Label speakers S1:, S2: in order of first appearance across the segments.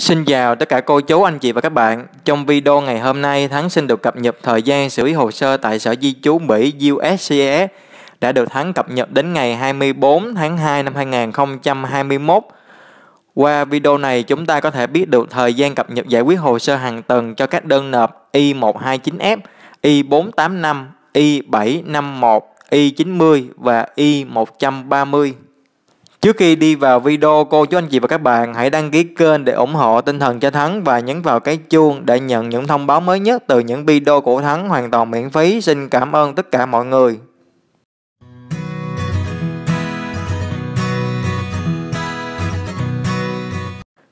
S1: Xin chào tất cả cô chú, anh chị và các bạn. Trong video ngày hôm nay, Thắng xin được cập nhật thời gian xử lý hồ sơ tại Sở Di trú Mỹ USCIS đã được Thắng cập nhật đến ngày 24 tháng 2 năm 2021. Qua video này, chúng ta có thể biết được thời gian cập nhật giải quyết hồ sơ hàng tuần cho các đơn nộp I129F, I485, I751, I90 và I130. Trước khi đi vào video, cô chú anh chị và các bạn hãy đăng ký kênh để ủng hộ tinh thần cho Thắng và nhấn vào cái chuông để nhận những thông báo mới nhất từ những video của Thắng hoàn toàn miễn phí. Xin cảm ơn tất cả mọi người.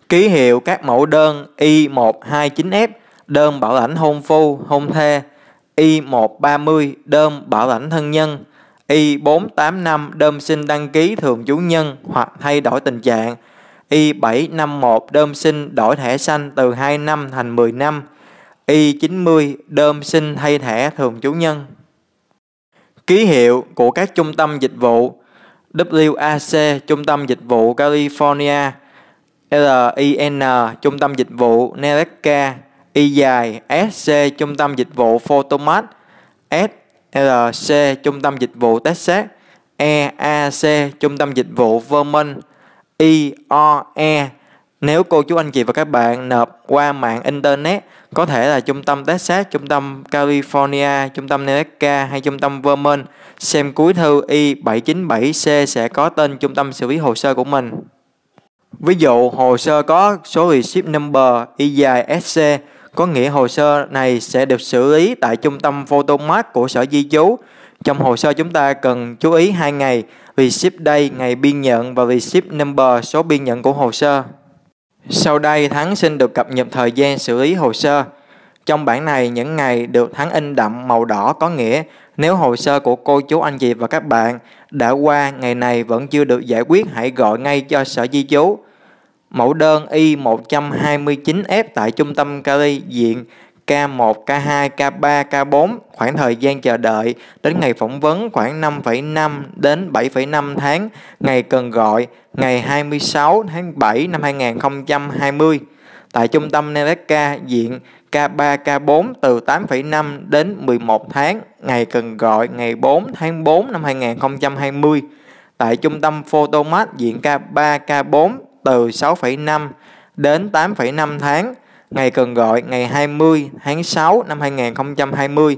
S1: Ký hiệu các mẫu đơn Y129F, đơn bảo lãnh hôn phu, hôn thê, Y130, đơn bảo lãnh thân nhân, Y485 đơn xin đăng ký thường chủ nhân hoặc thay đổi tình trạng. Y751 đơn xin đổi thẻ xanh từ 2 năm thành 10 năm. Y90 đơn xin thay thẻ thường chủ nhân. Ký hiệu của các trung tâm dịch vụ WAC Trung tâm Dịch vụ California LIN Trung tâm Dịch vụ Nebraska Y dài SC Trung tâm Dịch vụ Photomat S LC Trung tâm Dịch vụ Texas, EAC Trung tâm Dịch vụ Vermont, IOE nếu cô chú anh chị và các bạn nộp qua mạng Internet có thể là trung tâm Texas, trung tâm California, trung tâm Nebraska hay trung tâm Vermont xem cuối thư I797C sẽ có tên trung tâm xử lý hồ sơ của mình. Ví dụ hồ sơ có số receipt number Y dài SC có nghĩa hồ sơ này sẽ được xử lý tại trung tâm photomat của Sở Di trú. Trong hồ sơ chúng ta cần chú ý hai ngày, receipt day ngày biên nhận và receipt number, số biên nhận của hồ sơ. Sau đây, Thắng xin được cập nhật thời gian xử lý hồ sơ. Trong bản này, những ngày được Thắng in đậm màu đỏ có nghĩa nếu hồ sơ của cô chú anh chị và các bạn đã qua, ngày này vẫn chưa được giải quyết, hãy gọi ngay cho Sở Di trú Mẫu đơn Y129F tại trung tâm Cali diện K1, K2, K3, K4 khoảng thời gian chờ đợi đến ngày phỏng vấn khoảng 5,5 đến 7,5 tháng ngày cần gọi ngày 26 tháng 7 năm 2020 tại trung tâm Nebraska diện K3, K4 từ 8,5 đến 11 tháng ngày cần gọi ngày 4 tháng 4 năm 2020 tại trung tâm Photomat diện K3, K4 từ 6,5 đến 8,5 tháng, ngày cần gọi ngày 20 tháng 6 năm 2020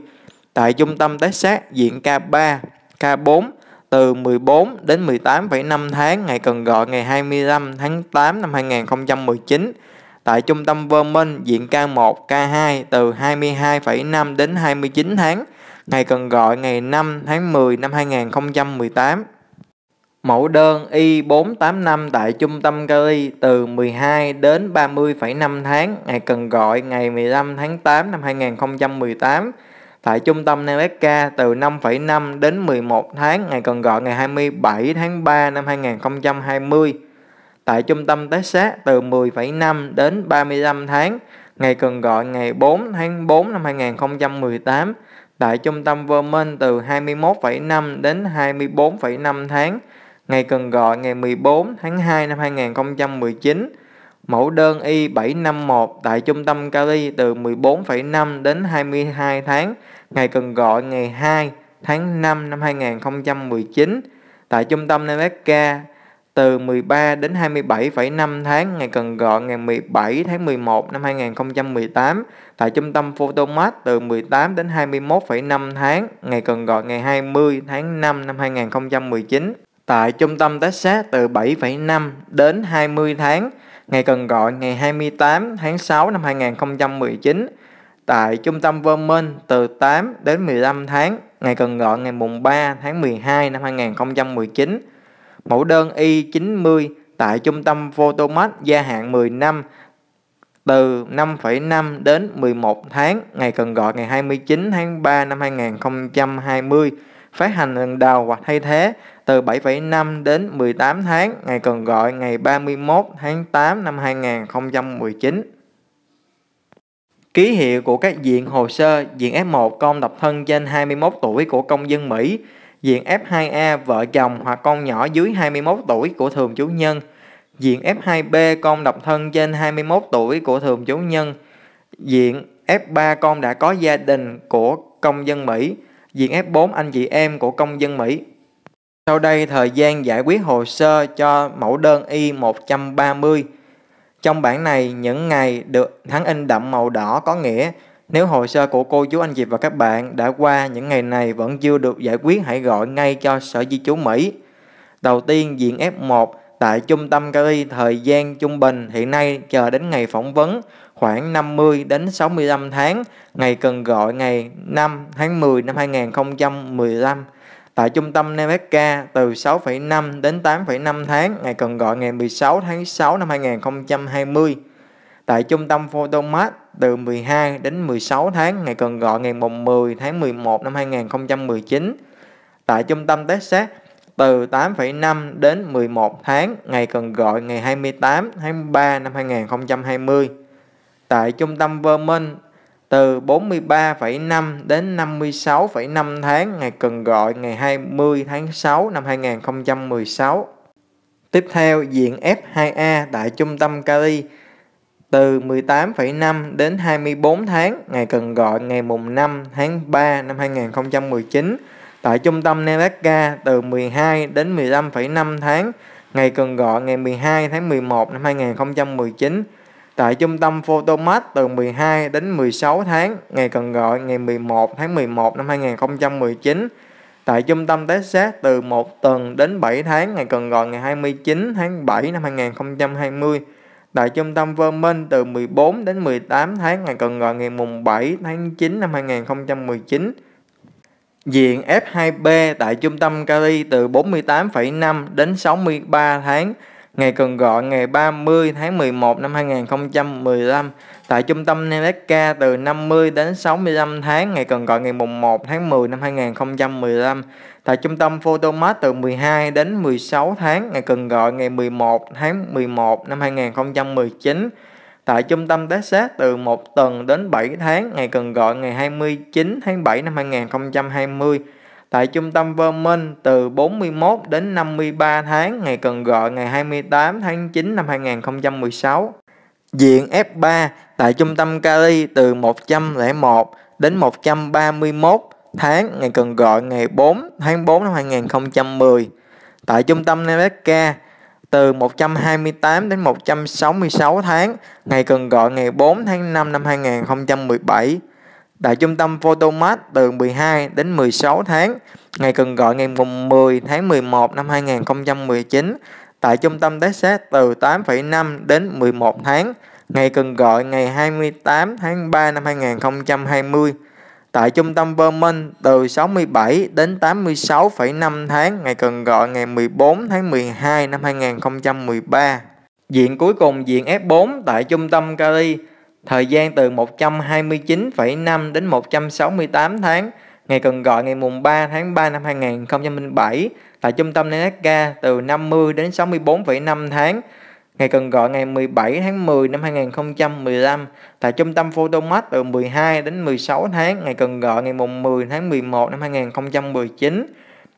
S1: tại trung tâm tết sát diện K3, K4 từ 14 đến 18,5 tháng, ngày cần gọi ngày 25 tháng 8 năm 2019 tại trung tâm Vermont diện K1, K2 từ 22,5 đến 29 tháng, ngày cần gọi ngày 5 tháng 10 năm 2018. Mẫu đơn Y485 tại trung tâm Cali từ 12 đến 30,5 tháng, ngày cần gọi ngày 15 tháng 8 năm 2018. Tại trung tâm Nebraska từ 5,5 đến 11 tháng, ngày cần gọi ngày 27 tháng 3 năm 2020. Tại trung tâm Texas từ 10,5 đến 35 tháng, ngày cần gọi ngày 4 tháng 4 năm 2018. Tại trung tâm Vermont từ 21,5 đến 24,5 tháng, Ngày cần gọi ngày 14 tháng 2 năm 2019. Mẫu đơn Y751 tại trung tâm Cali từ 14,5 đến 22 tháng. Ngày cần gọi ngày 2 tháng 5 năm 2019. Tại trung tâm Nebraska từ 13 đến 27,5 tháng, ngày cần gọi ngày 17 tháng 11 năm 2018. Tại trung tâm Photomat từ 18 đến 21,5 tháng, ngày cần gọi ngày 20 tháng 5 năm 2019 tại trung tâm Texas từ 7,5 đến 20 tháng, ngày cần gọi ngày 28 tháng 6 năm 2019. Tại trung tâm Vermont từ 8 đến 15 tháng, ngày cần gọi ngày mùng 3 tháng 12 năm 2019. Mẫu đơn Y90 tại trung tâm Photomat gia hạn 10 năm từ 5,5 đến 11 tháng, ngày cần gọi ngày 29 tháng 3 năm 2020 phát hành lần đầu hoặc thay thế từ 7,5 đến 18 tháng, ngày cần gọi ngày 31 tháng 8 năm 2019. Ký hiệu của các diện hồ sơ, diện F1 con độc thân trên 21 tuổi của công dân Mỹ, diện F2A vợ chồng hoặc con nhỏ dưới 21 tuổi của thường chủ nhân, Diện F2B con độc thân trên 21 tuổi của thường chủ nhân. Diện F3 con đã có gia đình của công dân Mỹ. Diện F4 anh chị em của công dân Mỹ. Sau đây thời gian giải quyết hồ sơ cho mẫu đơn Y130. Trong bảng này, những ngày được tháng in đậm màu đỏ có nghĩa nếu hồ sơ của cô chú anh chị và các bạn đã qua những ngày này vẫn chưa được giải quyết hãy gọi ngay cho Sở Di trú Mỹ. Đầu tiên, diện F1 tại trung tâm Cali thời gian trung bình hiện nay chờ đến ngày phỏng vấn khoảng 50 đến 65 tháng, ngày cần gọi ngày 5 tháng 10 năm 2015. Tại trung tâm Nemeca từ 6,5 đến 8,5 tháng, ngày cần gọi ngày 16 tháng 6 năm 2020. Tại trung tâm Photomat từ 12 đến 16 tháng, ngày cần gọi ngày 10 tháng 11 năm 2019. Tại trung tâm Texas từ 8,5 đến 11 tháng, ngày cần gọi ngày 28 tháng 3 năm 2020. Tại trung tâm Vermont từ 43,5 đến 56,5 tháng, ngày cần gọi ngày 20 tháng 6 năm 2016. Tiếp theo, diện F2A tại trung tâm Cali từ 18,5 đến 24 tháng, ngày cần gọi ngày mùng 5 tháng 3 năm 2019. Tại trung tâm Nebraska từ 12 đến 15,5 tháng, ngày cần gọi ngày 12 tháng 11 năm 2019. Tại trung tâm Photomat từ 12 đến 16 tháng, ngày cần gọi ngày 11 tháng 11 năm 2019. Tại trung tâm Texas từ 1 tuần đến 7 tháng, ngày cần gọi ngày 29 tháng 7 năm 2020. Tại trung tâm Vermont từ 14 đến 18 tháng, ngày cần gọi ngày mùng 7 tháng 9 năm 2019. Diện F2B tại trung tâm Cali từ 48,5 đến 63 tháng, ngày cần gọi ngày 30 tháng 11 năm 2015. Tại trung tâm Nemeca từ 50 đến 65 tháng, ngày cần gọi ngày mùng 1 tháng 10 năm 2015. Tại trung tâm Photomat từ 12 đến 16 tháng, ngày cần gọi ngày 11 tháng 11 năm 2019. Tại trung tâm Texas từ 1 tuần đến 7 tháng, ngày cần gọi ngày 29 tháng 7 năm 2020. Tại trung tâm Vermont từ 41 đến 53 tháng, ngày cần gọi ngày 28 tháng 9 năm 2016. Diện F3 tại trung tâm Cali từ 101 đến 131 tháng, ngày cần gọi ngày 4 tháng 4 năm 2010. Tại trung tâm Nebraska từ 128 đến 166 tháng, ngày cần gọi ngày 4 tháng 5 năm 2017. Tại trung tâm Photomat từ 12 đến 16 tháng, ngày cần gọi ngày 10 tháng 11 năm 2019. Tại trung tâm Texas từ 8,5 đến 11 tháng, ngày cần gọi ngày 28 tháng 3 năm 2020. Tại trung tâm Vermont từ 67 đến 86,5 tháng, ngày cần gọi ngày 14 tháng 12 năm 2013. Diện cuối cùng diện F4 tại trung tâm Cali, thời gian từ 129,5 đến 168 tháng, ngày cần gọi ngày mùng 3 tháng 3 năm 2007. Tại trung tâm Nenaka từ 50 đến 64,5 tháng, Ngày cần gọi ngày 17 tháng 10 năm 2015 tại trung tâm Photomat từ 12 đến 16 tháng, ngày cần gọi ngày mùng 10 tháng 11 năm 2019.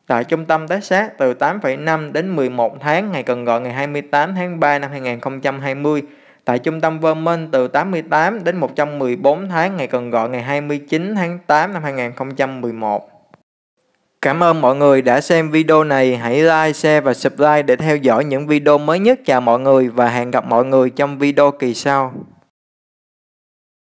S1: Tại trung tâm tái sát từ 8,5 đến 11 tháng, ngày cần gọi ngày 28 tháng 3 năm 2020. Tại trung tâm Vermont từ 88 đến 114 tháng, ngày cần gọi ngày 29 tháng 8 năm 2011. Cảm ơn mọi người đã xem video này. Hãy like, share và subscribe để theo dõi những video mới nhất. Chào mọi người và hẹn gặp mọi người trong video kỳ sau.